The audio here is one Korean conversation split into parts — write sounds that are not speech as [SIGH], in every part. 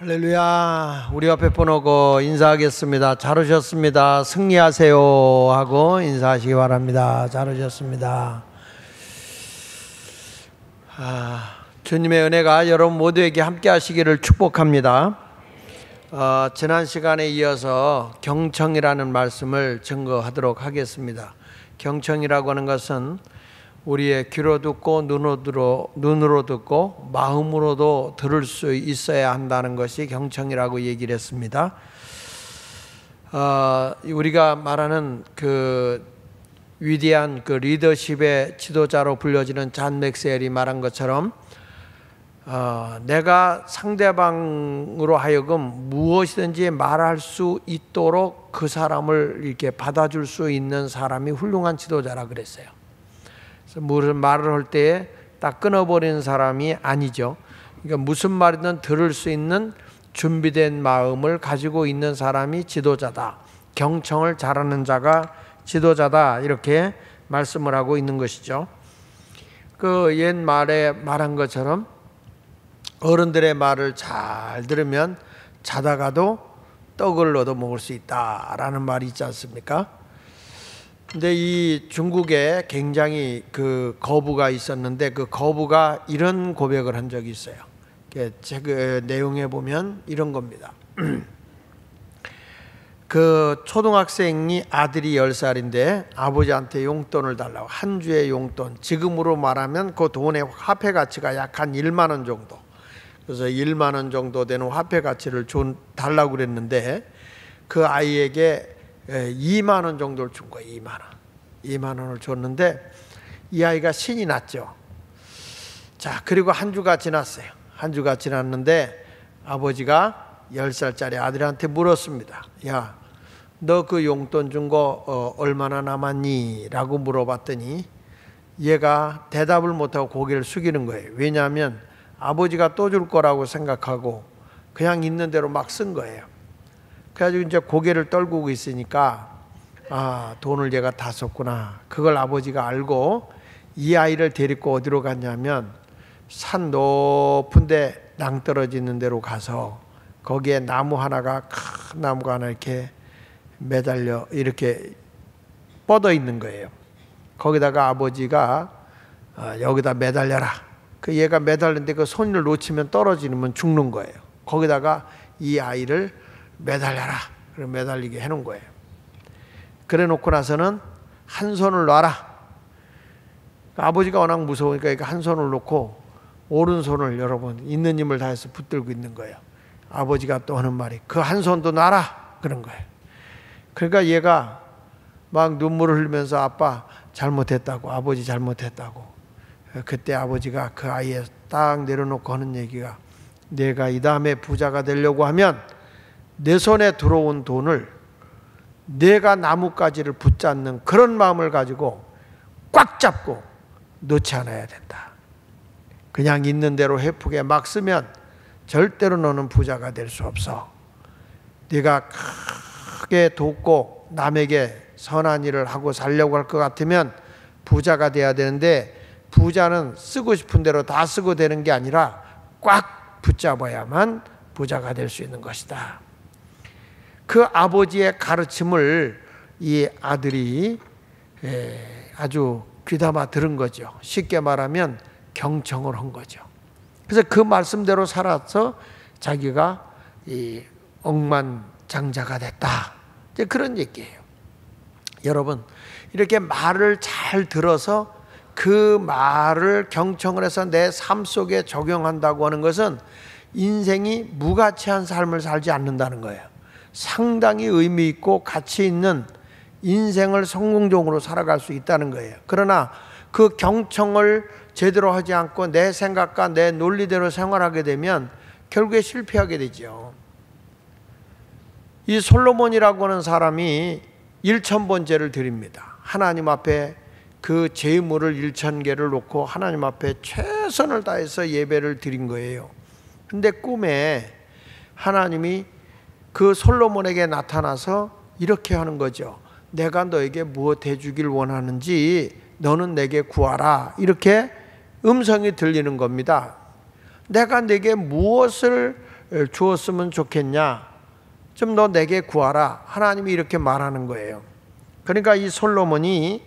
할렐루야. 우리 앞에 번호고 인사하겠습니다. 잘 오셨습니다. 승리하세요. 하고 인사하시기 바랍니다. 잘 오셨습니다. 아, 주님의 은혜가 여러분 모두에게 함께 하시기를 축복합니다. 어, 지난 시간에 이어서 경청이라는 말씀을 증거하도록 하겠습니다. 경청이라고 하는 것은 우리의 귀로 듣고 눈으로, 눈으로 듣고 마음으로도 들을 수 있어야 한다는 것이 경청이라고 얘기를 했습니다. 어, 우리가 말하는 그 위대한 그 리더십의 지도자로 불려지는 잔 맥셀이 말한 것처럼 어, 내가 상대방으로 하여금 무엇이든지 말할 수 있도록 그 사람을 이렇게 받아줄 수 있는 사람이 훌륭한 지도자라 그랬어요. 무슨 말을 할 때에 딱 끊어버리는 사람이 아니죠. 그러니까 무슨 말이든 들을 수 있는 준비된 마음을 가지고 있는 사람이 지도자다. 경청을 잘하는 자가 지도자다. 이렇게 말씀을 하고 있는 것이죠. 그 옛말에 말한 것처럼 어른들의 말을 잘 들으면 자다가도 떡을 얻어 먹을 수 있다라는 말이 있지 않습니까? 근데 이 중국에 굉장히 그 거부가 있었는데 그 거부가 이런 고백을 한 적이 있어요. 그 내용에 보면 이런 겁니다. [CLEARS THROAT] 그 초등학생이 아들이 10살인데 아버지한테 용돈을 달라고 한 주의 용돈 지금으로 말하면 그 돈의 화폐 가치가 약 한 1만 원 정도 그래서 1만 원 정도 되는 화폐 가치를 준 달라고 그랬는데 그 아이에게 2만 원 정도를 준 거예요. 2만 원. 2만 원을 줬는데 이 아이가 신이 났죠. 자, 그리고 한 주가 지났어요. 한 주가 지났는데 아버지가 10살짜리 아들한테 물었습니다. 야, 너 그 용돈 준거 어, 얼마나 남았니? 라고 물어봤더니 얘가 대답을 못하고 고개를 숙이는 거예요. 왜냐하면 아버지가 또 줄 거라고 생각하고 그냥 있는 대로 막 쓴 거예요. 그래가지고 이제 고개를 떨구고 있으니까 아 돈을 얘가 다 썼구나. 그걸 아버지가 알고 이 아이를 데리고 어디로 갔냐면 산 높은데 낭떨어지는 데로 가서 거기에 나무 하나가 큰 나무가 하나 이렇게 매달려 이렇게 뻗어 있는 거예요. 거기다가 아버지가 어, 여기다 매달려라. 그 얘가 매달리는데 그 손을 놓치면 떨어지면 죽는 거예요. 거기다가 이 아이를 매달려라. 그럼 매달리게 해놓은 거예요. 그래 놓고 나서는 한 손을 놔라. 아버지가 워낙 무서우니까 한 손을 놓고 오른손을 여러분 있는 힘을 다해서 붙들고 있는 거예요. 아버지가 또 하는 말이 그 한 손도 놔라 그런 거예요. 그러니까 얘가 막 눈물을 흘리면서 아빠 잘못했다고 아버지 잘못했다고 그때 아버지가 그 아이에 딱 내려놓고 하는 얘기가 내가 이 다음에 부자가 되려고 하면 내 손에 들어온 돈을 내가 나뭇가지를 붙잡는 그런 마음을 가지고 꽉 잡고 놓지 않아야 된다. 그냥 있는 대로 해프게 막 쓰면 절대로 너는 부자가 될 수 없어. 네가 크게 돕고 남에게 선한 일을 하고 살려고 할 것 같으면 부자가 돼야 되는데 부자는 쓰고 싶은 대로 다 쓰고 되는 게 아니라 꽉 붙잡아야만 부자가 될 수 있는 것이다. 그 아버지의 가르침을 이 아들이 아주 귀담아 들은 거죠. 쉽게 말하면 경청을 한 거죠. 그래서 그 말씀대로 살아서 자기가 이 억만장자가 됐다. 이제 그런 얘기예요. 여러분, 이렇게 말을 잘 들어서 그 말을 경청을 해서 내 삶 속에 적용한다고 하는 것은 인생이 무가치한 삶을 살지 않는다는 거예요. 상당히 의미 있고 가치 있는 인생을 성공적으로 살아갈 수 있다는 거예요. 그러나 그 경청을 제대로 하지 않고 내 생각과 내 논리대로 생활하게 되면 결국에 실패하게 되죠. 이 솔로몬이라고 하는 사람이 1천번제를 드립니다. 하나님 앞에 그 제물을 1천 개를 놓고 하나님 앞에 최선을 다해서 예배를 드린 거예요. 근데 꿈에 하나님이 그 솔로몬에게 나타나서 이렇게 하는 거죠. 내가 너에게 무엇 해주길 원하는지 너는 내게 구하라. 이렇게 음성이 들리는 겁니다. 내가 내게 무엇을 주었으면 좋겠냐? 좀 너 내게 구하라. 하나님이 이렇게 말하는 거예요. 그러니까 이 솔로몬이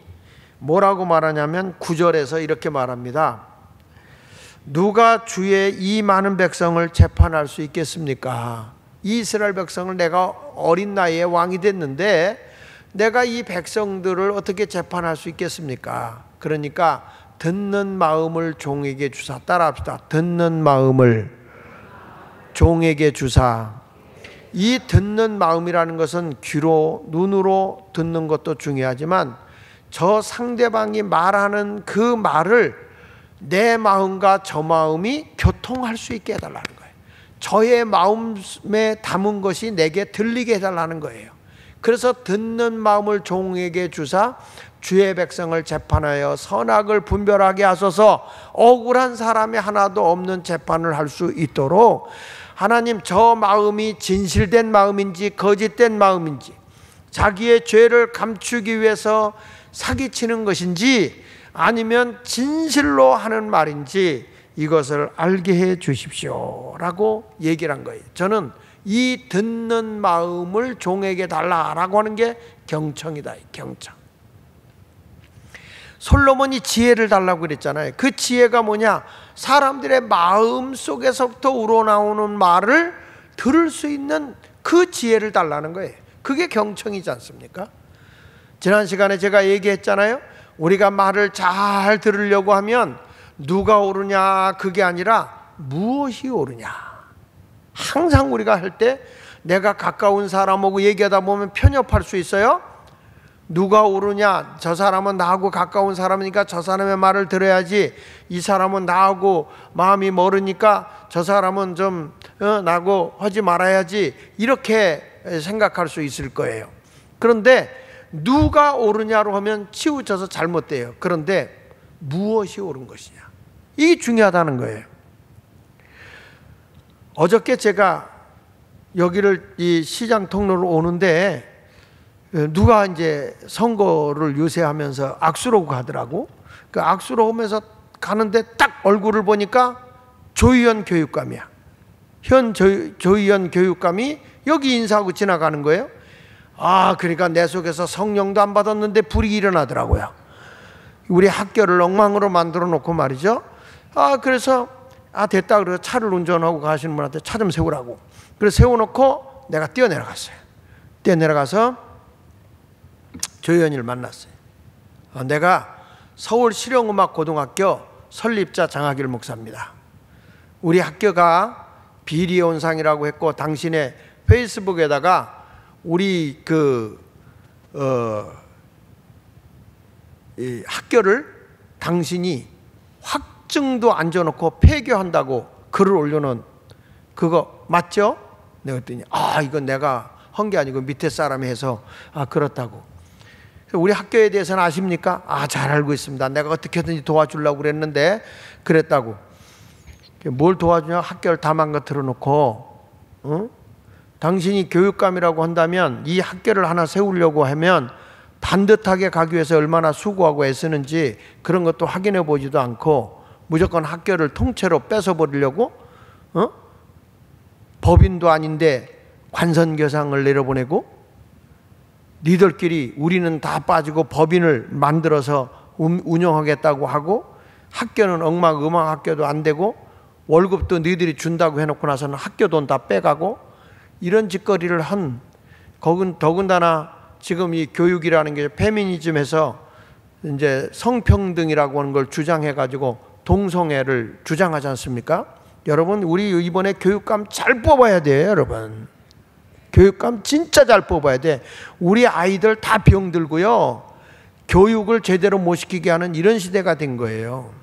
뭐라고 말하냐면 구절에서 이렇게 말합니다. 누가 주의 이 많은 백성을 재판할 수 있겠습니까? 이스라엘 백성을 내가 어린 나이에 왕이 됐는데 내가 이 백성들을 어떻게 재판할 수 있겠습니까? 그러니까 듣는 마음을 종에게 주사 따라 합시다. 듣는 마음을 종에게 주사. 이 듣는 마음이라는 것은 귀로 눈으로 듣는 것도 중요하지만 저 상대방이 말하는 그 말을 내 마음과 저 마음이 교통할 수 있게 해달라는 거예요. 저의 마음에 담은 것이 내게 들리게 해달라는 거예요. 그래서 듣는 마음을 종에게 주사 주의 백성을 재판하여 선악을 분별하게 하소서 억울한 사람이 하나도 없는 재판을 할 수 있도록 하나님 저 마음이 진실된 마음인지 거짓된 마음인지 자기의 죄를 감추기 위해서 사기치는 것인지 아니면 진실로 하는 말인지 이것을 알게 해 주십시오 라고 얘기를 한 거예요. 저는 이 듣는 마음을 종에게 달라라고 하는 게 경청이다. 경청. 솔로몬이 지혜를 달라고 그랬잖아요. 그 지혜가 뭐냐? 사람들의 마음 속에서부터 우러나오는 말을 들을 수 있는 그 지혜를 달라는 거예요. 그게 경청이지 않습니까? 지난 시간에 제가 얘기했잖아요. 우리가 말을 잘 들으려고 하면 누가 옳으냐 그게 아니라 무엇이 옳으냐. 항상 우리가 할 때 내가 가까운 사람하고 얘기하다 보면 편협할 수 있어요. 누가 옳으냐? 저 사람은 나하고 가까운 사람이니까 저 사람의 말을 들어야지. 이 사람은 나하고 마음이 멀으니까 저 사람은 좀 어, 나고 하지 말아야지. 이렇게 생각할 수 있을 거예요. 그런데 누가 옳으냐로 하면 치우쳐서 잘못돼요. 그런데 무엇이 옳은 것이냐? 이게 중요하다는 거예요. 어저께 제가 여기를 이 시장 통로로 오는데 누가 이제 선거를 유세하면서 악수로 가더라고. 그 악수로 오면서 가는데 딱 얼굴을 보니까 조희연 교육감이야. 현 조, 조희연 교육감이 여기 인사하고 지나가는 거예요. 아, 그러니까 내 속에서 성령도 안 받았는데 불이 일어나더라고요. 우리 학교를 엉망으로 만들어 놓고 말이죠. 아, 그래서 아, 됐다. 그래서 차를 운전하고 가시는 분한테 차 좀 세우라고. 그래서 세워놓고 내가 뛰어내려갔어요. 뛰어내려가서 조현이를 만났어요. 어, 내가 서울 실용음악고등학교 설립자 장학일 목사입니다. 우리 학교가 비리온상이라고 했고 당신의 페이스북에다가 우리 그 어, 학교를 당신이 확 증도 안 줘놓고 폐교한다고 글을 올려놓은 그거 맞죠? 내가 그랬더니 아 이건 내가 한 게 아니고 밑에 사람이 해서 아 그렇다고 우리 학교에 대해서는 아십니까? 아, 잘 알고 있습니다. 내가 어떻게든지 도와주려고 그랬는데 그랬다고. 뭘 도와주냐? 학교를 다 망가뜨려 놓고, 어? 당신이 교육감이라고 한다면 이 학교를 하나 세우려고 하면 반듯하게 가기 위해서 얼마나 수고하고 애쓰는지 그런 것도 확인해 보지도 않고 무조건 학교를 통째로 뺏어버리려고, 어? 법인도 아닌데 관선교상을 내려보내고 니들끼리 우리는 다 빠지고 법인을 만들어서 운영하겠다고 하고 학교는 엉망 음악 학교도 안 되고 월급도 니들이 준다고 해놓고 나서는 학교 돈 다 빼가고 이런 짓거리를 한 거긴 더군다나 지금 이 교육이라는 게 페미니즘에서 이제 성평등이라고 하는 걸 주장해 가지고 동성애를 주장하지 않습니까? 여러분 우리 이번에 교육감 잘 뽑아야 돼요, 여러분. 교육감 진짜 잘 뽑아야 돼. 우리 아이들 다 병들고요. 교육을 제대로 못 시키게 하는 이런 시대가 된 거예요.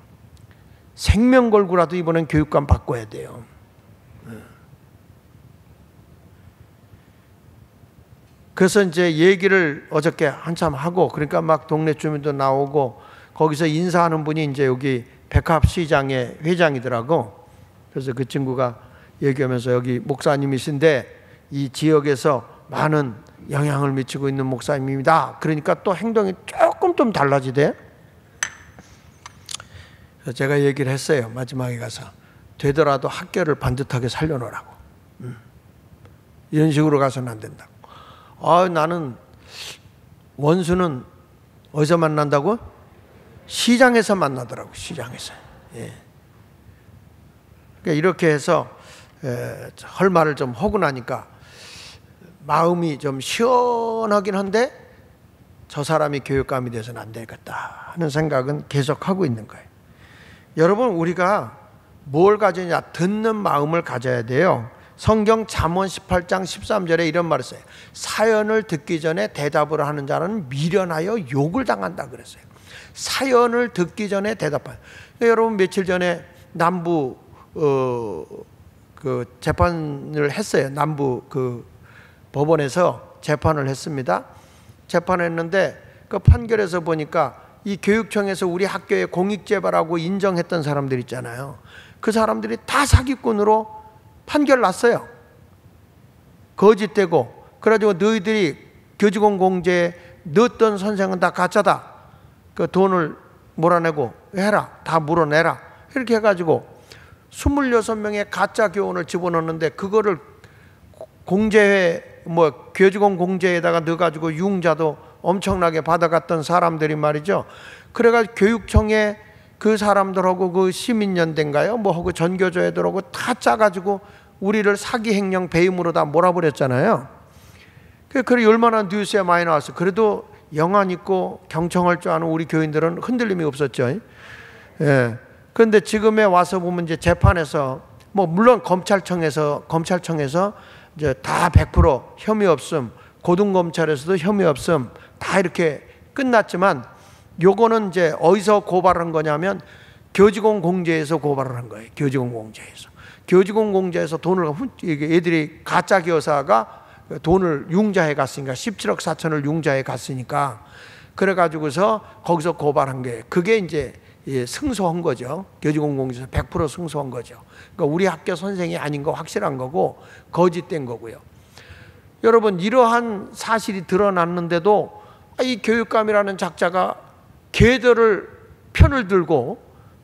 생명 걸고라도 이번엔 교육감 바꿔야 돼요. 그래서 이제 얘기를 어저께 한참 하고 그러니까 막 동네 주민도 나오고 거기서 인사하는 분이 이제 여기 백합 시장의 회장이더라고. 그래서 그 친구가 얘기하면서 여기 목사님이신데 이 지역에서 많은 영향을 미치고 있는 목사님입니다. 그러니까 또 행동이 조금 좀 달라지대. 제가 얘기를 했어요. 마지막에 가서 되더라도 학교를 반듯하게 살려놓으라고. 음. 이런 식으로 가서는 안 된다고. 아, 나는 원수는 어디서 만난다고? 시장에서 만나더라고, 시장에서. 예. 그러니까 이렇게 해서 에, 할 말을 좀 하고 나니까 마음이 좀 시원하긴 한데 저 사람이 교육감이 돼서는 안 되겠다 하는 생각은 계속 하고 있는 거예요. 여러분 우리가 뭘 가지냐 듣는 마음을 가져야 돼요. 성경 잠언 18장 13절에 이런 말을 써요. 사연을 듣기 전에 대답을 하는 자는 미련하여 욕을 당한다 그랬어요. 사연을 듣기 전에 대답하요. 여러분 며칠 전에 남부 어, 그 재판을 했어요. 남부 그 법원에서 재판을 했습니다. 재판했는데 그 판결에서 보니까 이 교육청에서 우리 학교에 공익재발하고 인정했던 사람들 있잖아요. 그 사람들이 다 사기꾼으로 판결 났어요. 거짓되고 그래가지고 너희들이 교직원 공제에 넣었던 선생은 다 가짜다. 그 돈을 몰아내고 해라. 다 물어내라. 이렇게 해가지고 26명의 가짜 교원을 집어넣는데 그거를 공제회 뭐 교직원 공제에다가 넣어가지고 융자도 엄청나게 받아갔던 사람들이 말이죠. 그래가지고 교육청에 그 사람들하고 그 시민연대인가요? 뭐 하고 전교조 애들하고 다 짜가지고 우리를 사기 횡령 배임으로 다 몰아버렸잖아요. 그 그래 얼마나 뉴스에 많이 나왔어. 그래도 영안 있고 경청할 줄 아는 우리 교인들은 흔들림이 없었죠. 예. 그런데 지금에 와서 보면 이제 재판에서 뭐 물론 검찰청에서 검찰청에서 이제 다 100% 혐의 없음, 고등 검찰에서도 혐의 없음 다 이렇게 끝났지만 요거는 이제 어디서 고발한 거냐면 교직원 공제에서 고발을 한 거예요. 교직원 공제에서. 교직원 공제에서 돈을 애들이 가짜 교사가 돈을 융자해 갔으니까 17억 4천을 융자해 갔으니까 그래 가지고서 거기서 고발한 게 그게 이제 승소한 거죠. 교직원 공제에서 100% 승소한 거죠. 그러니까 우리 학교 선생이 아닌 거 확실한 거고 거짓된 거고요. 여러분 이러한 사실이 드러났는데도 이 교육감이라는 작자가 걔들을 편을 들고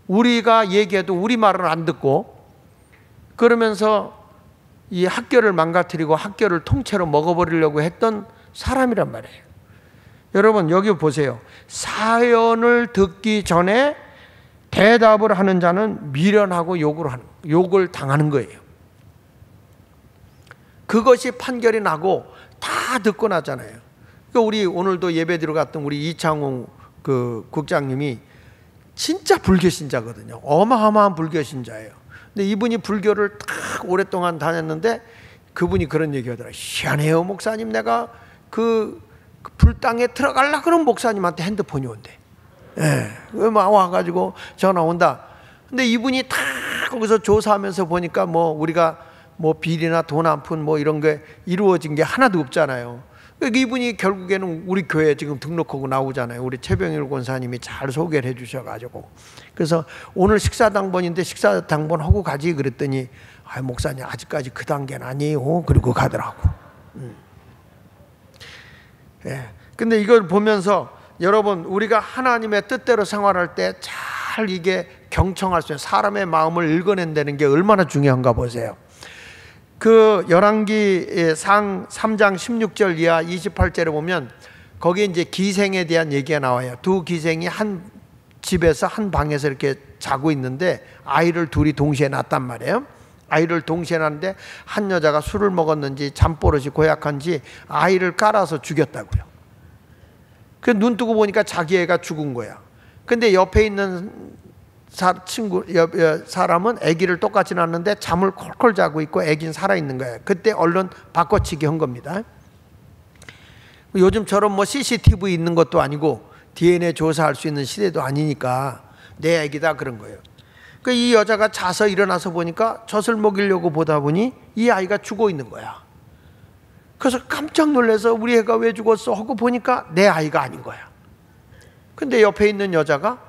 우리가 얘기해도 우리 말을 안 듣고 그러면서 이 학교를 망가뜨리고 학교를 통째로 먹어버리려고 했던 사람이란 말이에요. 여러분 여기 보세요. 사연을 듣기 전에 대답을 하는 자는 미련하고 욕을 하는 욕을 당하는 거예요. 그것이 판결이 나고 다 듣고 나잖아요. 그러니까 우리 오늘도 예배 들어갔던 우리 이창웅 그 국장님이 진짜 불교 신자거든요. 어마어마한 불교 신자예요. 근데 이분이 불교를 딱 오랫동안 다녔는데 그분이 그런 얘기 하더라. 희한해요, 목사님. 내가 그, 그 불당에 들어갈라 그런 목사님한테 핸드폰이 온대. 예. 막 와가지고 전화 온다. 근데 이분이 다 거기서 조사하면서 보니까 뭐 우리가 뭐 비리나 돈한푼뭐 이런 게 이루어진 게 하나도 없잖아요. 그러니까 이분이 결국에는 우리 교회 지금 등록하고 나오잖아요. 우리 최병일 권사님이 잘 소개를 해주셔가지고 그래서 오늘 식사 당번인데 식사 당번 하고 가지 그랬더니 아 목사님 아직까지 그 단계는 아니에요. 그리고 가더라고. 음. 예. 근데 이걸 보면서 여러분 우리가 하나님의 뜻대로 생활할 때 잘 이게 경청할 수 있는 사람의 마음을 읽어낸다는 게 얼마나 중요한가 보세요. 그 열왕기 상 3장 16절 이하 28절에 보면 거기에 이제 기생에 대한 얘기가 나와요. 두 기생이 한 집에서 한 방에서 이렇게 자고 있는데 아이를 둘이 동시에 낳았단 말이에요. 아이를 동시에 낳는데 한 여자가 술을 먹었는지 잠버릇이 고약한지 아이를 깔아서 죽였다고요. 그 눈 뜨고 보니까 자기 애가 죽은 거야. 근데 옆에 있는 사, 친구 사람은 아기를 똑같이 낳는데 잠을 콜콜 자고 있고 아기는 살아 있는 거예요. 그때 얼른 바꿔치기 한 겁니다. 요즘처럼 뭐 CCTV 있는 것도 아니고 DNA 조사할 수 있는 시대도 아니니까 내 아기다 그런 거예요. 그 이 여자가 자서 일어나서 보니까 젖을 먹이려고 보다 보니 이 아이가 죽어 있는 거야. 그래서 깜짝 놀라서 우리 애가 왜 죽었어 하고 보니까 내 아이가 아닌 거야. 근데 옆에 있는 여자가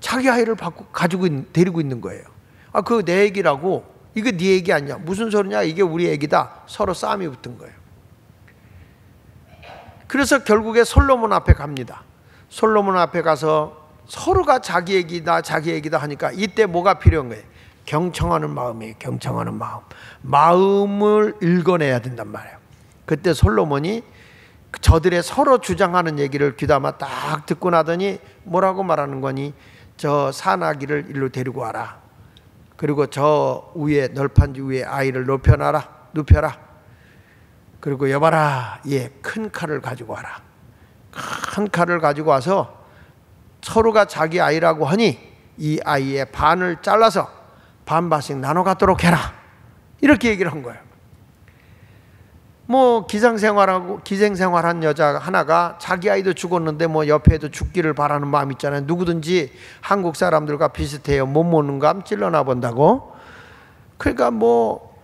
자기 아이를 받고 가지고 있, 데리고 있는 거예요. 아, 그내 얘기라고 이게 네 얘기 아니야. 무슨 소리냐? 이게 우리 얘기다. 서로 싸움이 붙은 거예요. 그래서 결국에 솔로몬 앞에 갑니다. 솔로몬 앞에 가서 서로가 자기 얘기다, 자기 얘기다 하니까 이때 뭐가 필요한 거예요? 경청하는 마음이에요. 경청하는 마음. 마음을 읽어내야 된단 말이에요. 그때 솔로몬이 저들의 서로 주장하는 얘기를 귀담아 딱 듣고 나더니 뭐라고 말하는 거니 저 사나기를 일로 데리고 와라. 그리고 저 위에 널판지 위에 아이를 높여놔라. 눕혀라. 그리고 여봐라. 예, 큰 칼을 가지고 와라. 큰 칼을 가지고 와서 서로가 자기 아이라고 하니 이 아이의 반을 잘라서 반반씩 나눠 갖도록 해라. 이렇게 얘기를 한 거예요. 뭐 기상생활하고 기생생활한 여자 하나가 자기 아이도 죽었는데 뭐 옆에도 죽기를 바라는 마음 있잖아요. 누구든지 한국 사람들과 비슷해요. 못 먹는 감 찔러나 본다고. 그러니까 뭐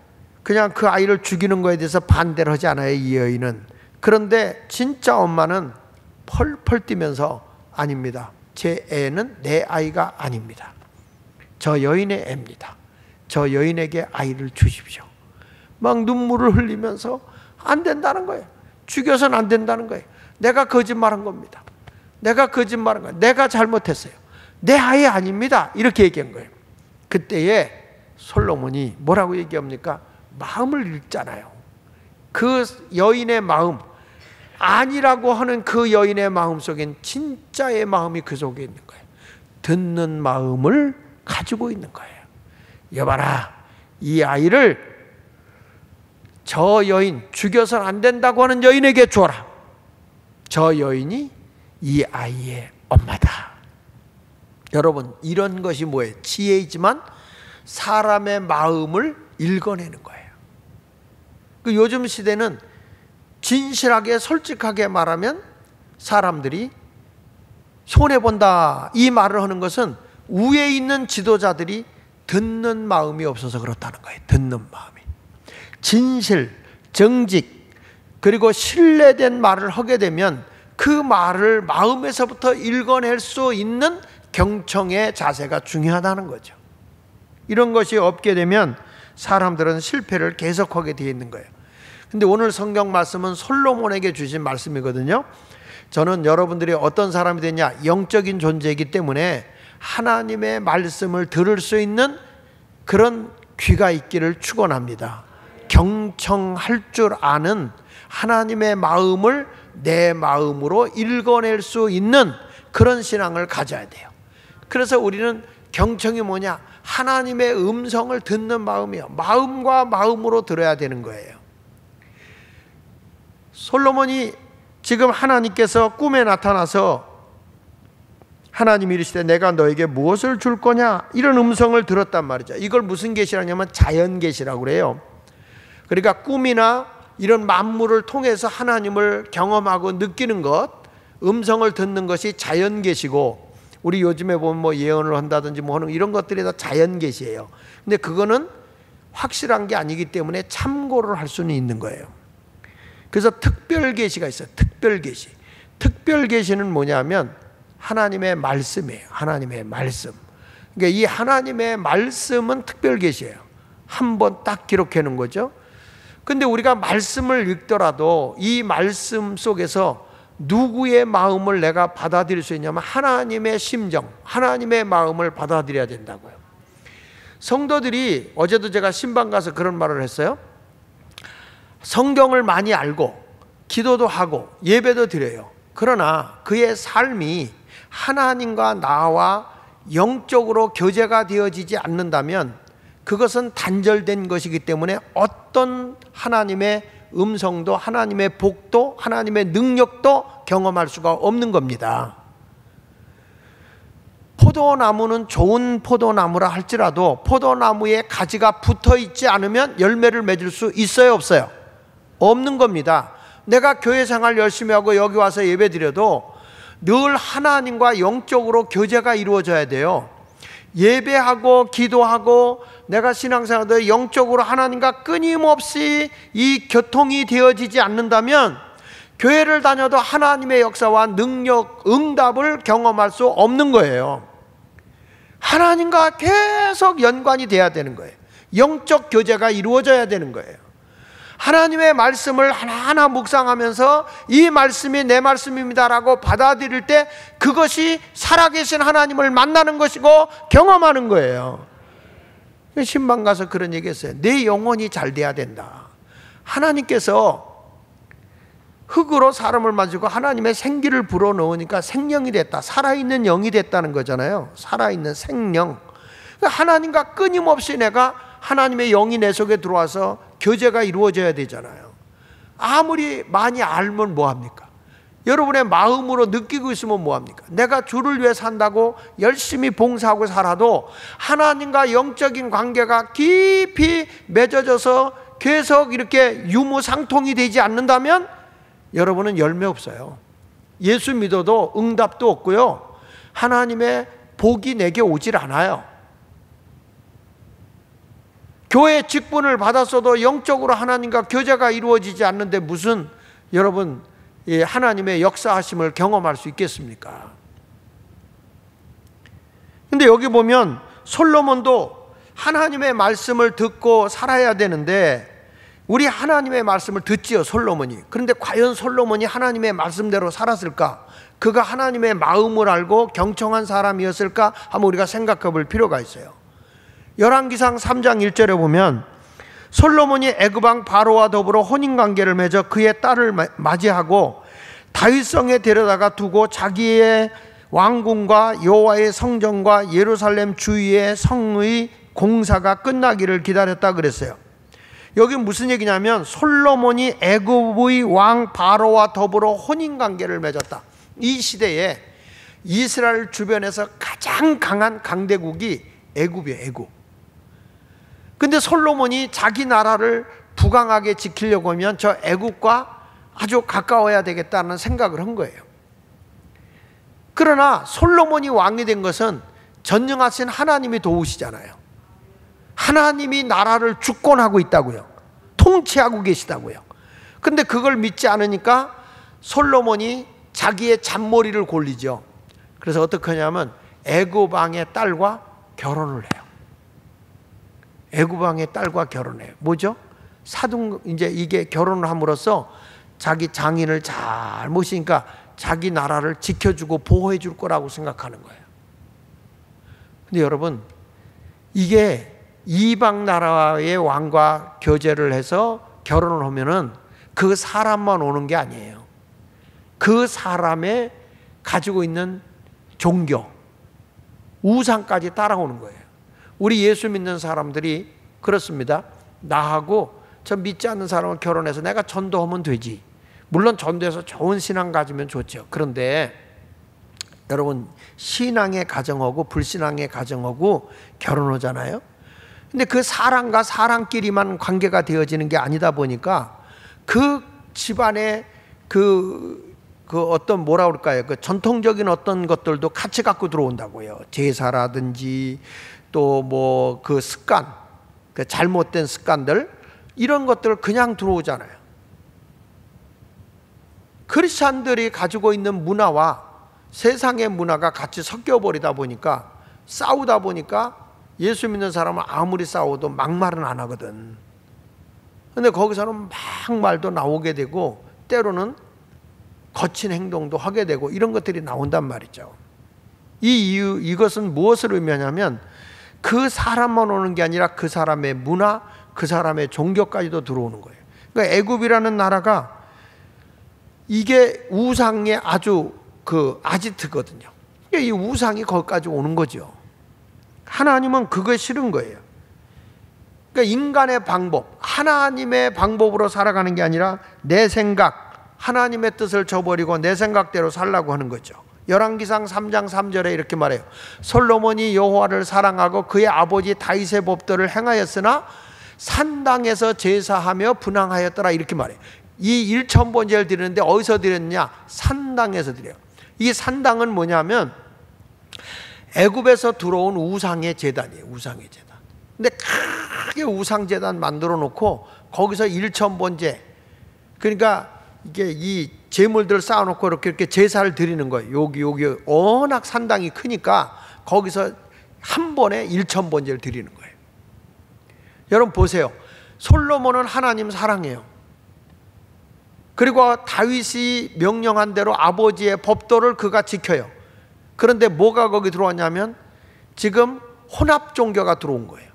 그냥 그 아이를 죽이는 거에 대해서 반대를 하지 않아요. 이 여인은. 그런데 진짜 엄마는 펄펄 뛰면서 아닙니다. 제 애는 내 아이가 아닙니다. 저 여인의 애입니다. 저 여인에게 아이를 주십시오. 막 눈물을 흘리면서 안 된다는 거예요. 죽여서는 안 된다는 거예요. 내가 거짓말한 겁니다. 내가 거짓말한 거예요. 내가 잘못했어요. 내 아이 아닙니다. 이렇게 얘기한 거예요. 그때에 솔로몬이 뭐라고 얘기합니까? 마음을 읽잖아요. 그 여인의 마음, 아니라고 하는 그 여인의 마음 속엔 진짜의 마음이 그 속에 있는 거예요. 듣는 마음을 가지고 있는 거예요. 여봐라, 이 아이를 저 여인 죽여서는 안 된다고 하는 여인에게 줘라. 저 여인이 이 아이의 엄마다. 여러분 이런 것이 뭐예요? 지혜이지만 사람의 마음을 읽어내는 거예요. 그 요즘 시대는 진실하게 솔직하게 말하면 사람들이 손해 본다 이 말을 하는 것은 위에 있는 지도자들이 듣는 마음이 없어서 그렇다는 거예요. 듣는 마음. 진실, 정직, 그리고 신뢰된 말을 하게 되면 그 말을 마음에서부터 읽어낼 수 있는 경청의 자세가 중요하다는 거죠. 이런 것이 없게 되면 사람들은 실패를 계속하게 되어 있는 거예요. 근데 오늘 성경 말씀은 솔로몬에게 주신 말씀이거든요. 저는 여러분들이 어떤 사람이 되냐 영적인 존재이기 때문에 하나님의 말씀을 들을 수 있는 그런 귀가 있기를 축원합니다. 경청할 줄 아는 하나님의 마음을 내 마음으로 읽어낼 수 있는 그런 신앙을 가져야 돼요. 그래서 우리는 경청이 뭐냐? 하나님의 음성을 듣는 마음이요. 마음과 마음으로 들어야 되는 거예요. 솔로몬이 지금 하나님께서 꿈에 나타나서 하나님이 이르시되 내가 너에게 무엇을 줄 거냐 이런 음성을 들었단 말이죠. 이걸 무슨 계시라냐면 자연 계시라고 그래요. 그러니까 꿈이나 이런 만물을 통해서 하나님을 경험하고 느끼는 것, 음성을 듣는 것이 자연 계시고 우리 요즘에 보면 뭐 예언을 한다든지 뭐 하는 이런 것들이 다 자연 계시예요. 근데 그거는 확실한 게 아니기 때문에 참고를 할 수는 있는 거예요. 그래서 특별 계시가 있어요. 특별 계시. 특별 계시는 뭐냐면 하나님의 말씀이에요. 하나님의 말씀. 그러니까 이 하나님의 말씀은 특별 계시예요. 한 번 딱 기록해 놓은 거죠. 근데 우리가 말씀을 읽더라도 이 말씀 속에서 누구의 마음을 내가 받아들일 수 있냐면 하나님의 심정, 하나님의 마음을 받아들여야 된다고요. 성도들이 어제도 제가 신방 가서 그런 말을 했어요. 성경을 많이 알고 기도도 하고 예배도 드려요. 그러나 그의 삶이 하나님과 나와 영적으로 교제가 되어지지 않는다면 그것은 단절된 것이기 때문에 어떤 하나님의 음성도 하나님의 복도 하나님의 능력도 경험할 수가 없는 겁니다. 포도나무는 좋은 포도나무라 할지라도 포도나무에 가지가 붙어 있지 않으면 열매를 맺을 수 있어요, 없어요? 없는 겁니다. 내가 교회 생활 열심히 하고 여기 와서 예배 드려도 늘 하나님과 영적으로 교제가 이루어져야 돼요. 예배하고 기도하고 내가 신앙생활도 영적으로 하나님과 끊임없이 이 교통이 되어지지 않는다면 교회를 다녀도 하나님의 역사와 능력, 응답을 경험할 수 없는 거예요. 하나님과 계속 연관이 돼야 되는 거예요. 영적 교제가 이루어져야 되는 거예요. 하나님의 말씀을 하나하나 묵상하면서 이 말씀이 내 말씀입니다라고 받아들일 때 그것이 살아계신 하나님을 만나는 것이고 경험하는 거예요. 신방 가서 그런 얘기 했어요. 내 영혼이 잘 돼야 된다. 하나님께서 흙으로 사람을 만지고 하나님의 생기를 불어넣으니까 생명이 됐다. 살아있는 영이 됐다는 거잖아요. 살아있는 생명. 그러니까 하나님과 끊임없이 내가 하나님의 영이 내 속에 들어와서 교제가 이루어져야 되잖아요. 아무리 많이 알면 뭐합니까? 여러분의 마음으로 느끼고 있으면 뭐합니까? 내가 주를 위해 산다고 열심히 봉사하고 살아도 하나님과 영적인 관계가 깊이 맺어져서 계속 이렇게 유무상통이 되지 않는다면 여러분은 열매 없어요. 예수 믿어도 응답도 없고요. 하나님의 복이 내게 오질 않아요. 교회 직분을 받았어도 영적으로 하나님과 교제가 이루어지지 않는데 무슨 여러분 하나님의 역사하심을 경험할 수 있겠습니까? 근데 여기 보면 솔로몬도 하나님의 말씀을 듣고 살아야 되는데 우리 하나님의 말씀을 듣지요 솔로몬이. 그런데 과연 솔로몬이 하나님의 말씀대로 살았을까? 그가 하나님의 마음을 알고 경청한 사람이었을까? 한번 우리가 생각해 볼 필요가 있어요. 열왕기상 3장 1절에 보면 솔로몬이 애굽왕 바로와 더불어 혼인 관계를 맺어 그의 딸을 맞이하고 다윗성에 데려다가 두고 자기의 왕궁과 여호와의 성전과 예루살렘 주위의 성의 공사가 끝나기를 기다렸다 그랬어요. 여기 무슨 얘기냐면 솔로몬이 애굽의 왕 바로와 더불어 혼인 관계를 맺었다. 이 시대에 이스라엘 주변에서 가장 강한 강대국이 애굽이에요. 애굽. 근데 솔로몬이 자기 나라를 부강하게 지키려고 하면 저 애국과 아주 가까워야 되겠다는 생각을 한 거예요. 그러나 솔로몬이 왕이 된 것은 전능하신 하나님이 도우시잖아요. 하나님이 나라를 주권하고 있다고요. 통치하고 계시다고요. 근데 그걸 믿지 않으니까 솔로몬이 자기의 잔머리를 골리죠. 그래서 어떻게 하냐면 애굽 왕의 딸과 결혼을 해요. 애굽 왕의 딸과 결혼해요. 뭐죠? 사둥 이제 이게 결혼을 함으로써 자기 장인을 잘 모시니까 자기 나라를 지켜주고 보호해 줄 거라고 생각하는 거예요. 근데 여러분 이게 이방 나라의 왕과 교제를 해서 결혼을 하면은 그 사람만 오는 게 아니에요. 그 사람의 가지고 있는 종교, 우상까지 따라오는 거예요. 우리 예수 믿는 사람들이 그렇습니다. 나하고 저 믿지 않는 사람을 결혼해서 내가 전도하면 되지. 물론 전도해서 좋은 신앙 가지면 좋죠. 그런데 여러분 신앙의 가정하고 불신앙의 가정하고 결혼하잖아요. 근데 그 사랑과 사랑끼리만 관계가 되어지는 게 아니다 보니까 그 집안의 그, 그 어떤 뭐라 그럴까요? 그 전통적인 어떤 것들도 같이 갖고 들어온다고요. 제사라든지 또 뭐 그 습관, 그 잘못된 습관들 이런 것들을 그냥 들어오잖아요. 크리스찬들이 가지고 있는 문화와 세상의 문화가 같이 섞여 버리다 보니까 싸우다 보니까 예수 믿는 사람은 아무리 싸워도 막말은 안 하거든. 근데 거기서는 막말도 나오게 되고 때로는 거친 행동도 하게 되고 이런 것들이 나온단 말이죠. 이 이유 이것은 무엇을 의미하냐면 그 사람만 오는 게 아니라 그 사람의 문화, 그 사람의 종교까지도 들어오는 거예요. 그러니까 애굽이라는 나라가 이게 우상의 아주 그 아지트거든요. 이 우상이 거기까지 오는 거죠. 하나님은 그거 싫은 거예요. 그러니까 인간의 방법, 하나님의 방법으로 살아가는 게 아니라 내 생각, 하나님의 뜻을 저버리고 내 생각대로 살라고 하는 거죠. 열왕기상 3장 3절에 이렇게 말해요. 솔로몬이 여호와를 사랑하고 그의 아버지 다윗의 법도를 행하였으나 산당에서 제사하며 분항하였더라 이렇게 말해요. 이 일천번제를 드리는데 어디서 드렸냐? 산당에서 드려요. 이 산당은 뭐냐면 애굽에서 들어온 우상의 제단이에요. 우상의 제단. 근데 크게 우상 제단 만들어 놓고 거기서 일천번제 그러니까 이게 이 재물들을 쌓아놓고 이렇게 이렇게 제사를 드리는 거예요. 여기 여기 워낙 산당이 크니까 거기서 한 번에 일천 번제를 드리는 거예요. 여러분 보세요. 솔로몬은 하나님 사랑해요. 그리고 다윗이 명령한 대로 아버지의 법도를 그가 지켜요. 그런데 뭐가 거기 들어왔냐면 지금 혼합 종교가 들어온 거예요.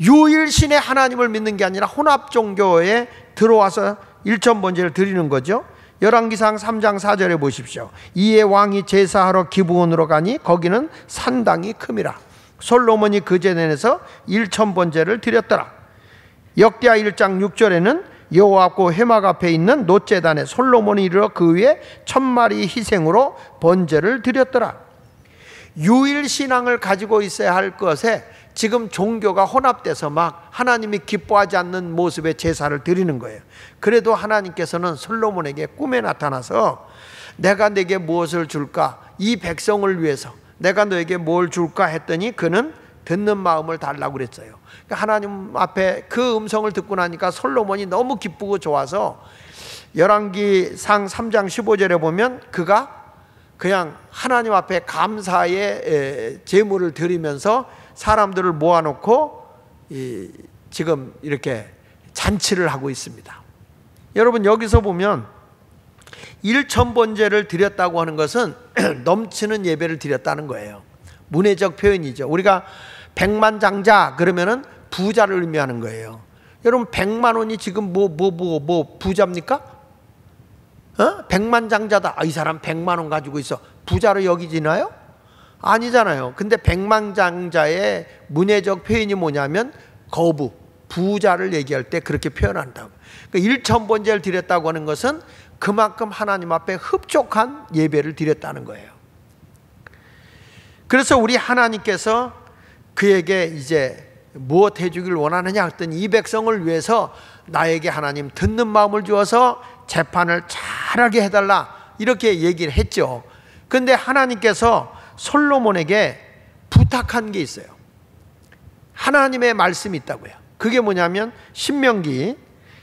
유일신의 하나님을 믿는 게 아니라 혼합 종교에 들어와서 일천 번제를 드리는 거죠. 열왕기상 3장 4절에 보십시오. 이에 왕이 제사하러 기브온으로 가니 거기는 산당이 큼이라. 솔로몬이 그 제단에서 일천 번제를 드렸더라. 역대하 1장 6절에는 여호와 앞고 해막 앞에 있는 노제단에 솔로몬이 이르러 그 위에 천 마리 희생으로 번제를 드렸더라. 유일 신앙을 가지고 있어야 할 것에 지금 종교가 혼합돼서 막 하나님이 기뻐하지 않는 모습의 제사를 드리는 거예요. 그래도 하나님께서는 솔로몬에게 꿈에 나타나서 내가 내게 무엇을 줄까? 이 백성을 위해서 내가 너에게 뭘 줄까 했더니 그는 듣는 마음을 달라고 그랬어요. 그러니까 하나님 앞에 그 음성을 듣고 나니까 솔로몬이 너무 기쁘고 좋아서 열왕기 상 3장 15절에 보면 그가 그냥 하나님 앞에 감사의 제물을 드리면서 사람들을 모아놓고 지금 이렇게 잔치를 하고 있습니다. 여러분 여기서 보면 일천번제를 드렸다고 하는 것은 [CLEARS THROAT] 넘치는 예배를 드렸다는 거예요. 문해적 표현이죠. 우리가 백만 장자 그러면은 부자를 의미하는 거예요. 여러분 백만 원이 지금 뭐 뭐 뭐 뭐 부자입니까? 어? 백만 장자다. 아, 이 사람 백만 원 가지고 있어. 부자로 여기지나요? 아니잖아요. 근데 백만장자의 문해적 표현이 뭐냐면 거부, 부자를 얘기할 때 그렇게 표현한다고. 그러니까 일천번제를 드렸다고 하는 것은 그만큼 하나님 앞에 흡족한 예배를 드렸다는 거예요. 그래서 우리 하나님께서 그에게 이제 무엇 해주길 원하느냐 했더니 이 백성을 위해서 나에게 하나님 듣는 마음을 주어서 재판을 잘하게 해달라 이렇게 얘기를 했죠. 근데 하나님께서 솔로몬에게 부탁한 게 있어요. 하나님의 말씀이 있다고요. 그게 뭐냐면 신명기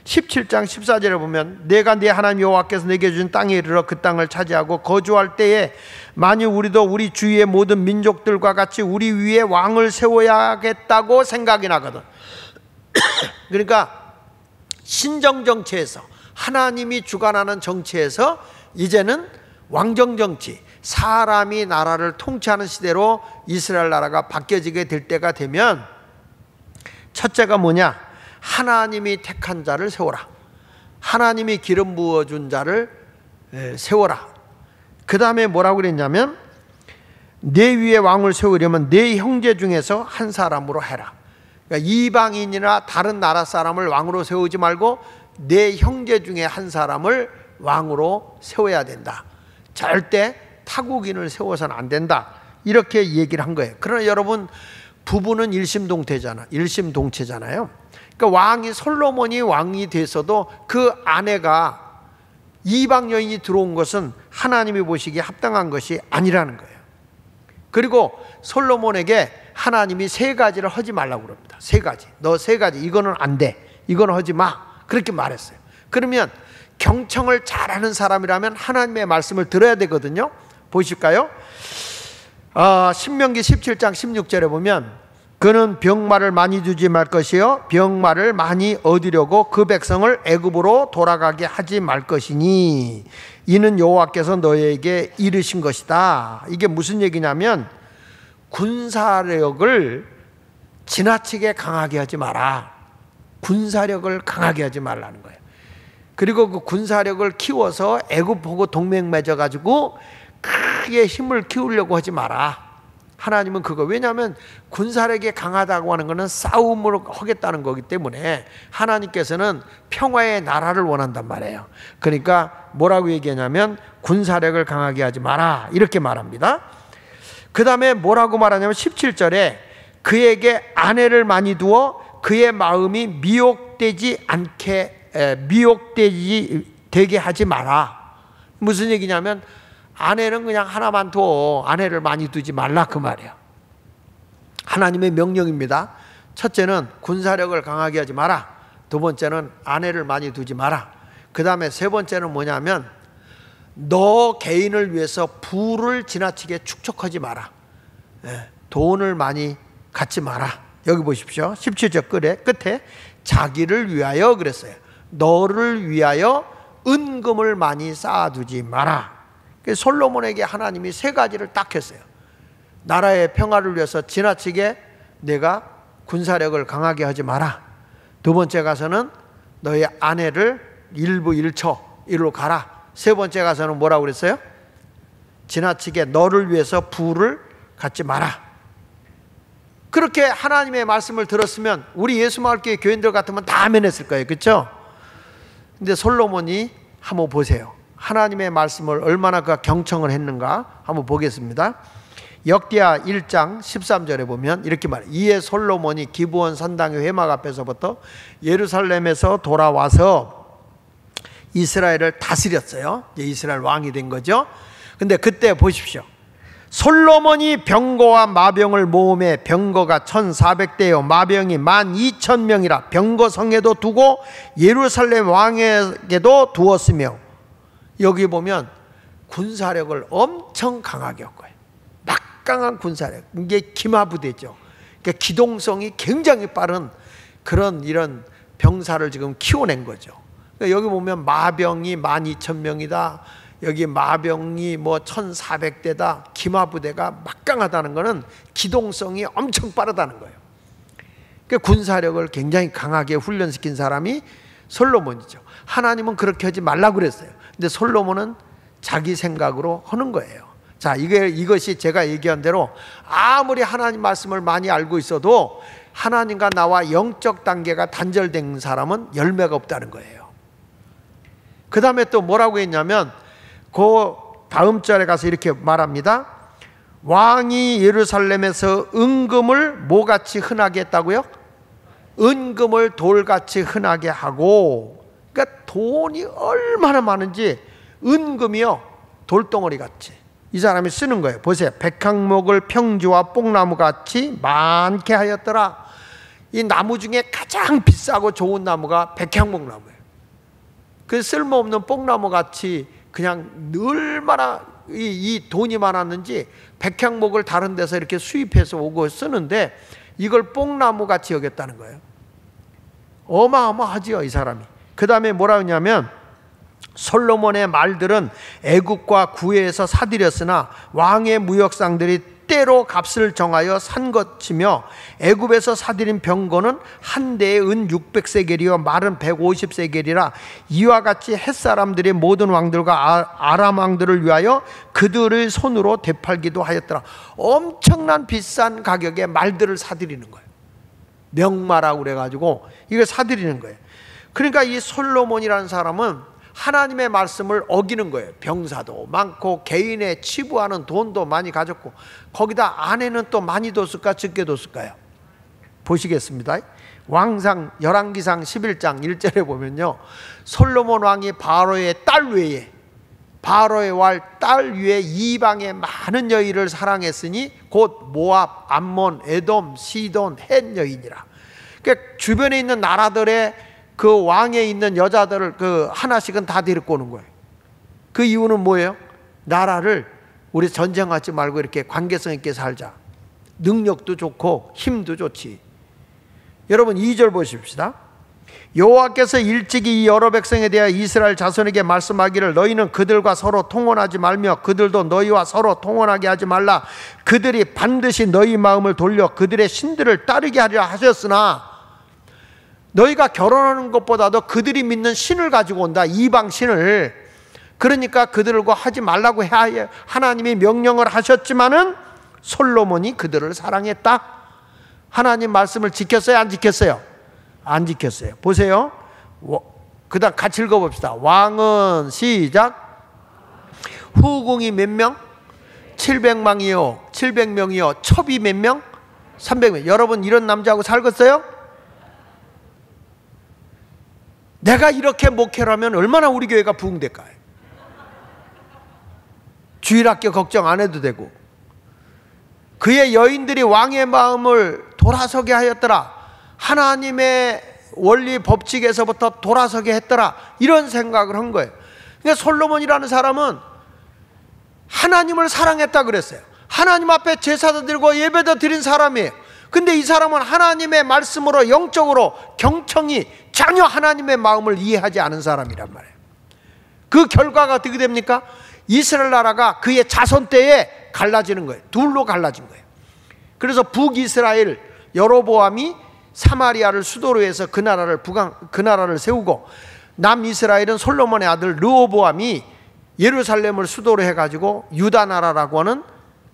17장 14절에 보면 내가 네 하나님 여호와께서 내게 준 땅에 이르러 그 땅을 차지하고 거주할 때에 만일 우리도 우리 주위의 모든 민족들과 같이 우리 위에 왕을 세워야겠다고 생각이 나거든. [COUGHS] 그러니까 신정 정치에서 하나님이 주관하는 정치에서 이제는 왕정 정치, 사람이 나라를 통치하는 시대로 이스라엘 나라가 바뀌어지게 될 때가 되면 첫째가 뭐냐? 하나님이 택한 자를 세워라. 하나님이 기름 부어 준 자를 세워라. 그 다음에 뭐라고 그랬냐면 내 위에 왕을 세우려면 내 형제 중에서 한 사람으로 해라. 그러니까 이방인이나 다른 나라 사람을 왕으로 세우지 말고 내 형제 중에 한 사람을 왕으로 세워야 된다. 절대 타국인을 세워서는 안 된다. 이렇게 얘기를 한 거예요. 그러나 여러분 부부는 일심동체잖아. 일심동체잖아요. 그러니까 왕이 솔로몬이 왕이 돼서도 그 아내가 이방 여인이 들어온 것은 하나님이 보시기에 합당한 것이 아니라는 거예요. 그리고 솔로몬에게 하나님이 세 가지를 하지 말라고 그럽니다. 세 가지. 너 세 가지. 이거는 안 돼. 이거는 하지 마. 그렇게 말했어요. 그러면 경청을 잘하는 사람이라면 하나님의 말씀을 들어야 되거든요. 보실까요? 아, 신명기 17장 16절에 보면 그는 병마를 많이 주지 말 것이요 병마를 많이 얻으려고 그 백성을 애굽으로 돌아가게 하지 말 것이니 이는 여호와께서 너에게 이르신 것이다. 이게 무슨 얘기냐면 군사력을 지나치게 강하게 하지 마라. 군사력을 강하게 하지 말라는 거예요. 그리고 그 군사력을 키워서 애굽하고 동맹 맺어 가지고 크게 힘을 키우려고 하지 마라. 하나님은 그거 왜냐하면 군사력이 강하다고 하는 것은 싸움으로 하겠다는 거기 때문에 하나님께서는 평화의 나라를 원한단 말이에요. 그러니까 뭐라고 얘기하냐면 군사력을 강하게 하지 마라 이렇게 말합니다. 그 다음에 뭐라고 말하냐면 17절에 그에게 아내를 많이 두어 그의 마음이 미혹되지 않게 미혹되지 되게 하지 마라. 무슨 얘기냐면 아내는 그냥 하나만 둬. 아내를 많이 두지 말라 그 말이야. 하나님의 명령입니다. 첫째는 군사력을 강하게 하지 마라. 두 번째는 아내를 많이 두지 마라. 그 다음에 세 번째는 뭐냐면 너 개인을 위해서 부를 지나치게 축적하지 마라. 예, 돈을 많이 갖지 마라. 여기 보십시오. 17절 끝에, 끝에 자기를 위하여 그랬어요. 너를 위하여 은금을 많이 쌓아두지 마라. 솔로몬에게 하나님이 세 가지를 딱 했어요. 나라의 평화를 위해서 지나치게 내가 군사력을 강하게 하지 마라. 두 번째 가서는 너희 아내를 일부 일처 일로 가라. 세 번째 가서는 뭐라고 그랬어요? 지나치게 너를 위해서 부를 갖지 마라. 그렇게 하나님의 말씀을 들었으면 우리 예수마을교회 교인들 같으면 다 면했을 거예요. 그렇죠? 근데 솔로몬이 한번 보세요. 하나님의 말씀을 얼마나 그 경청을 했는가 한번 보겠습니다. 역대하 1장 13절에 보면 이렇게 말해 이에 솔로몬이 기부원 산당의 회막 앞에서부터 예루살렘에서 돌아와서 이스라엘을 다스렸어요. 이스라엘 왕이 된 거죠. 근데 그때 보십시오. 솔로몬이 병거와 마병을 모음에 병거가 1400대요 마병이 12,000명이라 병거 성에도 두고 예루살렘 왕에게도 두었으며 여기 보면 군사력을 엄청 강하게 한 거예요. 막강한 군사력. 이게 기마 부대죠. 그러니까 기동성이 굉장히 빠른 그런 이런 병사를 지금 키워낸 거죠. 그러니까 여기 보면 마병이 12,000명이다. 여기 마병이 뭐 1400대다. 기마 부대가 막강하다는 것은 기동성이 엄청 빠르다는 거예요. 그 군사력을 굉장히 강하게 훈련시킨 사람이 솔로몬이죠 하나님은 그렇게 하지 말라고 그랬어요 근데 솔로몬은 자기 생각으로 하는 거예요 자 이게, 이것이 제가 얘기한 대로 아무리 하나님 말씀을 많이 알고 있어도 하나님과 나와 영적 단계가 단절된 사람은 열매가 없다는 거예요 그 다음에 또 뭐라고 했냐면 그 다음 절에 가서 이렇게 말합니다. 왕이 예루살렘에서 은금을 뭐같이 흔하게 했다고요? 은금을 돌같이 흔하게 하고 그러니까 돈이 얼마나 많은지 은금이요 돌덩어리 같이. 이 사람이 쓰는 거예요. 보세요. 백항목을 평지와 뽕나무 같이 많게 하였더라. 이 나무 중에 가장 비싸고 좋은 나무가 백향목 나무예요. 그 쓸모없는 뽕나무 같이 그냥 얼마나 이, 이 돈이 많았는지 백향목을 다른 데서 이렇게 수입해서 오고 쓰는데 이걸 뽕나무 같이 여겼다는 거예요. 어마어마하지요, 이 사람이. 그 다음에 뭐라 하냐면 솔로몬의 말들은 애국과 구해에서 사들였으나 왕의 무역상들이 때로 값을 정하여 산 것이며 애굽에서 사들인 병거는 한 대에 은 600세겔이요 말은 150세겔이라 이와 같이 햇사람들의 모든 왕들과 아, 아람 왕들을 위하여 그들의 손으로 되팔기도 하였더라. 엄청난 비싼 가격에 말들을 사들이는 거예요. 명마라고 그래가지고 이걸 사들이는 거예요. 그러니까 이 솔로몬이라는 사람은 하나님의 말씀을 어기는 거예요. 병사도 많고 개인의 치부하는 돈도 많이 가졌고 거기다 아내는 또 많이 뒀을까 적게 뒀을까요? 보시겠습니다. 왕상 열왕기상 11장 1절에 보면요. 솔로몬 왕이 바로의 딸 외에 바로의 딸 위에 이방의 많은 여인을 사랑했으니 곧 모압, 암몬, 에돔, 시돈, 헷 여인이라. 그러니까 주변에 있는 나라들의 그 왕에 있는 여자들을 그 하나씩은 다 데리고 오는 거예요. 그 이유는 뭐예요? 나라를 우리 전쟁하지 말고 이렇게 관계성 있게 살자. 능력도 좋고 힘도 좋지. 여러분 2절 보십시다. 여호와께서 일찍이 여러 백성에 대하 이스라엘 자손에게 말씀하기를 너희는 그들과 서로 통혼하지 말며 그들도 너희와 서로 통혼하게 하지 말라 그들이 반드시 너희 마음을 돌려 그들의 신들을 따르게 하려 하셨으나 너희가 결혼하는 것보다도 그들이 믿는 신을 가지고 온다. 이방 신을. 그러니까 그들과 하지 말라고 해야 하나님이 명령을 하셨지만은 솔로몬이 그들을 사랑했다. 하나님 말씀을 지켰어요? 안 지켰어요? 안 지켰어요. 보세요. 그 다음 같이 읽어봅시다. 왕은 시작. 후궁이 몇 명? 700명이요. 700명이요. 첩이 몇 명? 300명. 여러분 이런 남자하고 살겠어요? 내가 이렇게 목회를 하면 얼마나 우리 교회가 부흥될까요? 주일 학교 걱정 안 해도 되고. 그의 여인들이 왕의 마음을 돌아서게 하였더라. 하나님의 원리 법칙에서부터 돌아서게 했더라. 이런 생각을 한 거예요. 그러니까 솔로몬이라는 사람은 하나님을 사랑했다 그랬어요. 하나님 앞에 제사도 드리고 예배도 드린 사람이에요 근데 이 사람은 하나님의 말씀으로 영적으로 경청이 전혀 하나님의 마음을 이해하지 않은 사람이란 말이에요. 그 결과가 어떻게 됩니까? 이스라엘 나라가 그의 자손 때에 갈라지는 거예요. 둘로 갈라진 거예요. 그래서 북이스라엘, 여로보암이 사마리아를 수도로 해서 그 나라를 부강 그 나라를 세우고 남이스라엘은 솔로몬의 아들 르호보암이 예루살렘을 수도로 해 가지고 유다 나라라고 하는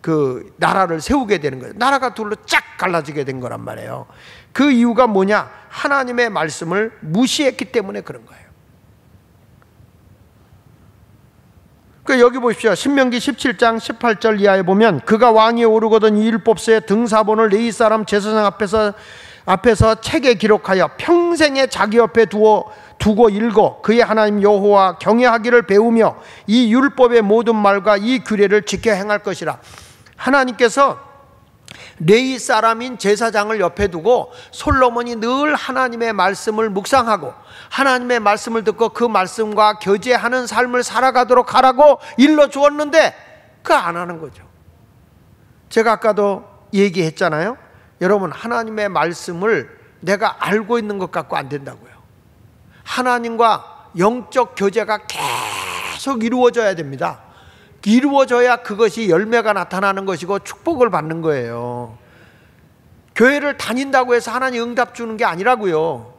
그 나라를 세우게 되는 거예요. 나라가 둘로 쫙 갈라지게 된 거란 말이에요. 그 이유가 뭐냐? 하나님의 말씀을 무시했기 때문에 그런 거예요. 그 여기 보십시오. 신명기 17장 18절 이하에 보면 그가 왕위에 오르거든 이 율법서의 등사본을 레이 사람 제사장 앞에서 앞에서 책에 기록하여 평생에 자기 옆에 두어 두고 읽어 그의 하나님 여호와 경외하기를 배우며 이 율법의 모든 말과 이 규례를 지켜 행할 것이라. 하나님께서 레이 사람인 제사장을 옆에 두고 솔로몬이 늘 하나님의 말씀을 묵상하고 하나님의 말씀을 듣고 그 말씀과 교제하는 삶을 살아가도록 하라고 일러 주었는데 그 안 하는 거죠. 제가 아까도 얘기했잖아요. 여러분 하나님의 말씀을 내가 알고 있는 것 같고 안 된다고요. 하나님과 영적 교제가 계속 이루어져야 됩니다. 이루어져야 그것이 열매가 나타나는 것이고 축복을 받는 거예요. 교회를 다닌다고 해서 하나님 응답 주는 게 아니라고요.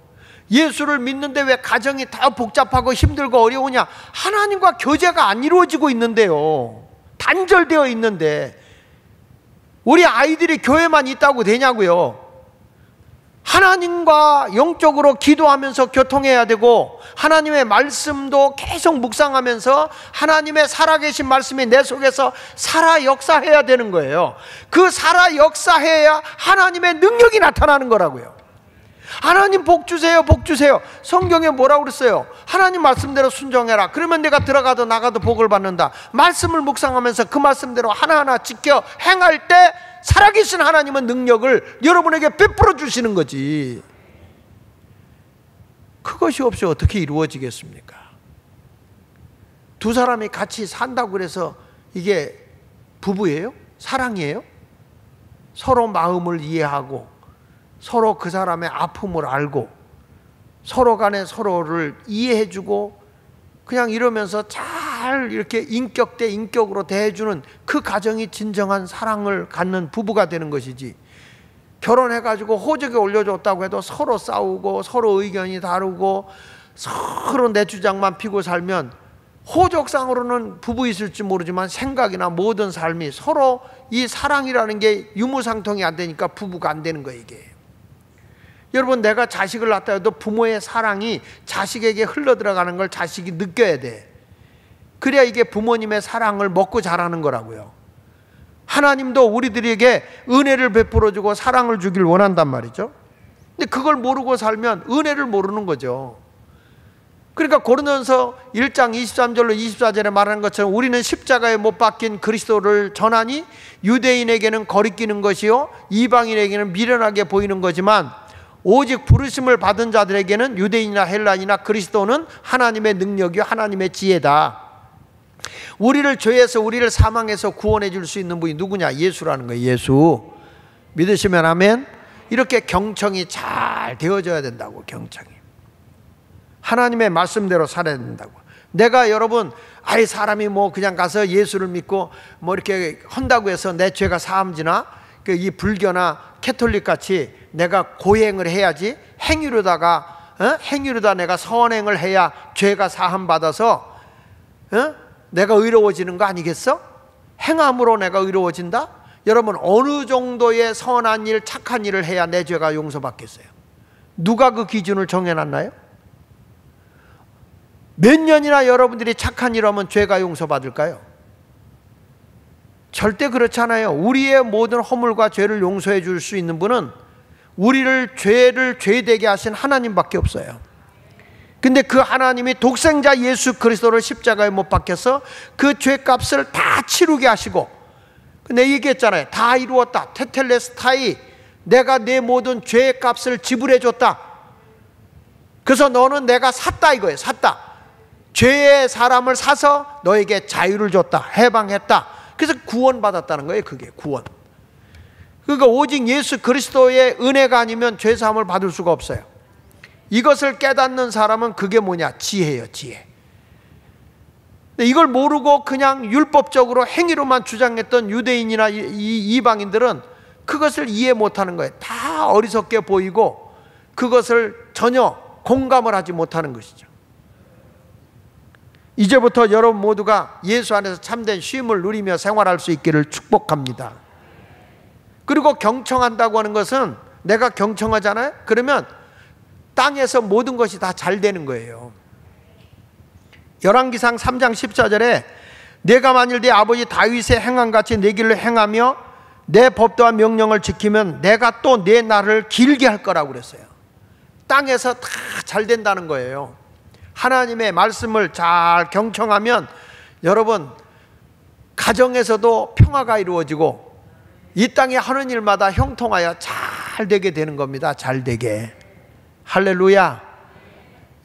예수를 믿는데 왜 가정이 다 복잡하고 힘들고 어려우냐? 하나님과 교제가 안 이루어지고 있는데요. 단절되어 있는데 우리 아이들이 교회만 있다고 되냐고요. 하나님과 영적으로 기도하면서 교통해야 되고 하나님의 말씀도 계속 묵상하면서 하나님의 살아계신 말씀이 내 속에서 살아 역사해야 되는 거예요. 그 살아 역사해야 하나님의 능력이 나타나는 거라고요. 하나님 복 주세요, 복 주세요. 성경에 뭐라고 그랬어요? 하나님 말씀대로 순종해라. 그러면 내가 들어가도 나가도 복을 받는다. 말씀을 묵상하면서 그 말씀대로 하나하나 지켜 행할 때 살아계신 하나님은 능력을 여러분에게 베풀어 주시는 거지. 그것이 없이 어떻게 이루어지겠습니까? 두 사람이 같이 산다고 그래서 이게 부부예요? 사랑이에요? 서로 마음을 이해하고 서로 그 사람의 아픔을 알고 서로 간에 서로를 이해해주고 그냥 이러면서 잘 이렇게 인격 대 인격으로 대해주는 그 가정이 진정한 사랑을 갖는 부부가 되는 것이지. 결혼해가지고 호적에 올려줬다고 해도 서로 싸우고 서로 의견이 다르고 서로 내 주장만 피고 살면 호적상으로는 부부 있을지 모르지만 생각이나 모든 삶이 서로 이 사랑이라는 게 유무상통이 안 되니까 부부가 안 되는 거예요 이게. 여러분 내가 자식을 낳다 해도 부모의 사랑이 자식에게 흘러 들어가는 걸 자식이 느껴야 돼. 그래야 이게 부모님의 사랑을 먹고 자라는 거라고요. 하나님도 우리들에게 은혜를 베풀어 주고 사랑을 주길 원한단 말이죠. 근데 그걸 모르고 살면 은혜를 모르는 거죠. 그러니까 고린도전서 1장 23절로 24절에 말하는 것처럼 우리는 십자가에 못 박힌 그리스도를 전하니 유대인에게는 거리끼는 것이요 이방인에게는 미련하게 보이는 거지만 오직 부르심을 받은 자들에게는 유대인이나 헬라이나 그리스도는 하나님의 능력이 하나님의 지혜다. 우리를 죄에서 우리를 사망해서 구원해 줄 수 있는 분이 누구냐? 예수라는 거예요. 예수. 믿으시면 아멘. 이렇게 경청이 잘 되어져야 된다고 경청이. 하나님의 말씀대로 살아야 된다고. 내가 여러분 아이 사람이 뭐 그냥 가서 예수를 믿고 뭐 이렇게 한다고 해서 내 죄가 사함지나 그이 불교나 캐톨릭 같이 내가 고행을 해야지 행위로다가 어? 행위로다 내가 선행을 해야 죄가 사함 받아서 어? 내가 의로워지는 거 아니겠어? 행함으로 내가 의로워진다? 여러분 어느 정도의 선한 일, 착한 일을 해야 내 죄가 용서받겠어요? 누가 그 기준을 정해놨나요? 몇 년이나 여러분들이 착한 일 하면 죄가 용서받을까요? 절대 그렇잖아요. 우리의 모든 허물과 죄를 용서해 줄 수 있는 분은 우리를 죄를 죄되게 하신 하나님밖에 없어요. 근데 그 하나님이 독생자 예수 그리스도를 십자가에 못 박혀서 그 죄값을 다 치르게 하시고 내 얘기했잖아요. 다 이루었다. 테텔레스타이 내가 내 모든 죄값을 지불해 줬다. 그래서 너는 내가 샀다 이거예요. 샀다. 죄의 사람을 사서 너에게 자유를 줬다. 해방했다. 그래서 구원받았다는 거예요. 그게 구원. 그러니까 오직 예수 그리스도의 은혜가 아니면 죄 사함을 받을 수가 없어요. 이것을 깨닫는 사람은 그게 뭐냐? 지혜예요, 지혜. 이걸 모르고 그냥 율법적으로 행위로만 주장했던 유대인이나 이방인들은 그것을 이해 못하는 거예요. 다 어리석게 보이고 그것을 전혀 공감을 하지 못하는 것이죠. 이제부터 여러분 모두가 예수 안에서 참된 쉼을 누리며 생활할 수 있기를 축복합니다. 그리고 경청한다고 하는 것은 내가 경청하잖아요. 그러면 땅에서 모든 것이 다 잘 되는 거예요. 열왕기상 3장 14절에 내가 만일 내 아버지 다윗의 행한 같이 내 길로 행하며 내 법도와 명령을 지키면 내가 또 내 날을 길게 할 거라고 그랬어요. 땅에서 다 잘 된다는 거예요. 하나님의 말씀을 잘 경청하면 여러분 가정에서도 평화가 이루어지고 이 땅에 하는 일마다 형통하여 잘 되게 되는 겁니다. 잘 되게. 할렐루야.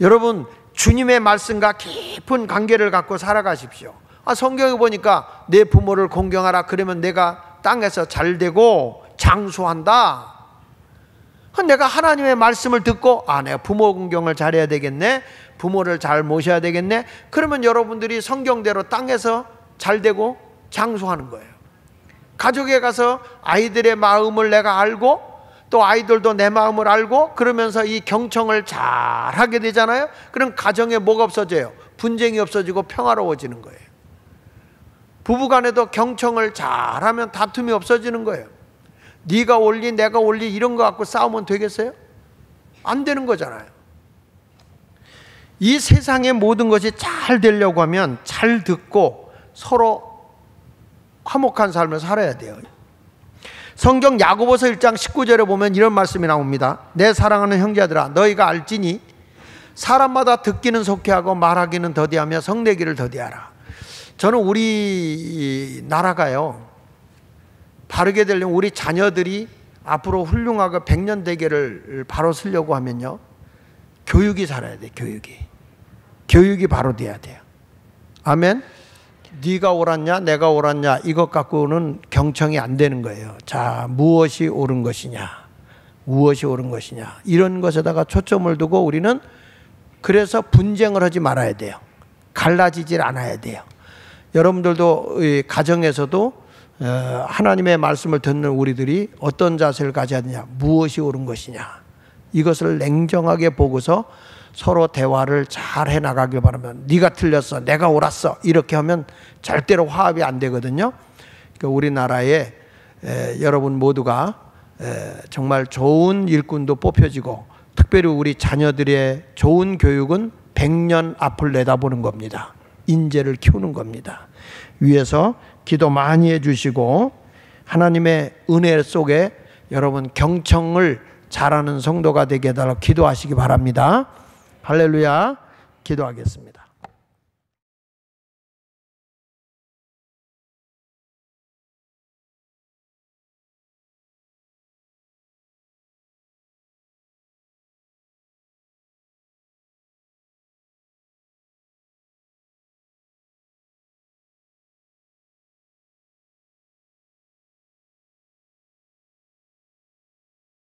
여러분 주님의 말씀과 깊은 관계를 갖고 살아가십시오. 아, 성경에 보니까 내 부모를 공경하라 그러면 내가 땅에서 잘 되고 장수한다. 내가 하나님의 말씀을 듣고 아 내가 부모 공경을 잘해야 되겠네. 부모를 잘 모셔야 되겠네. 그러면 여러분들이 성경대로 땅에서 잘 되고 장수하는 거예요. 가족에 가서 아이들의 마음을 내가 알고 또 아이들도 내 마음을 알고 그러면서 이 경청을 잘 하게 되잖아요. 그럼 가정에 뭐가 없어져요? 분쟁이 없어지고 평화로워지는 거예요. 부부 간에도 경청을 잘 하면 다툼이 없어지는 거예요. 네가 올리 내가 올리 이런 거 갖고 싸우면 되겠어요? 안 되는 거잖아요. 이 세상의 모든 것이 잘 되려고 하면 잘 듣고 서로 화목한 삶을 살아야 돼요. 성경 야고보서 1장 19절에 보면 이런 말씀이 나옵니다. 내 사랑하는 형제들아 너희가 알지니 사람마다 듣기는 속해하고 말하기는 더디하며 성내기를 더디하라. 저는 우리 나라가요. 바르게 되려면 우리 자녀들이 앞으로 훌륭하고 백년 대계를 바로 쓰려고 하면요. 교육이 살아야 돼. 교육이. 교육이 바로 돼야 돼요. 아멘. 네가 옳았냐 내가 옳았냐 이것 갖고는 경청이 안 되는 거예요. 자 무엇이 옳은 것이냐 무엇이 옳은 것이냐 이런 것에다가 초점을 두고 우리는 그래서 분쟁을 하지 말아야 돼요. 갈라지질 않아야 돼요. 여러분들도 가정에서도 어, 하나님의 말씀을 듣는 우리들이 어떤 자세를 가져야 되냐 무엇이 옳은 것이냐 이것을 냉정하게 보고서 서로 대화를 잘 해나가길 바라면 네가 틀렸어 내가 옳았어 이렇게 하면 절대로 화합이 안 되거든요. 그러니까 우리나라에 에, 여러분 모두가 에, 정말 좋은 일꾼도 뽑혀지고 특별히 우리 자녀들의 좋은 교육은 100년 앞을 내다보는 겁니다. 인재를 키우는 겁니다. 위에서 기도 많이 해주시고 하나님의 은혜 속에 여러분 경청을 잘하는 성도가 되게 해달라고 기도하시기 바랍니다. 할렐루야 기도하겠습니다.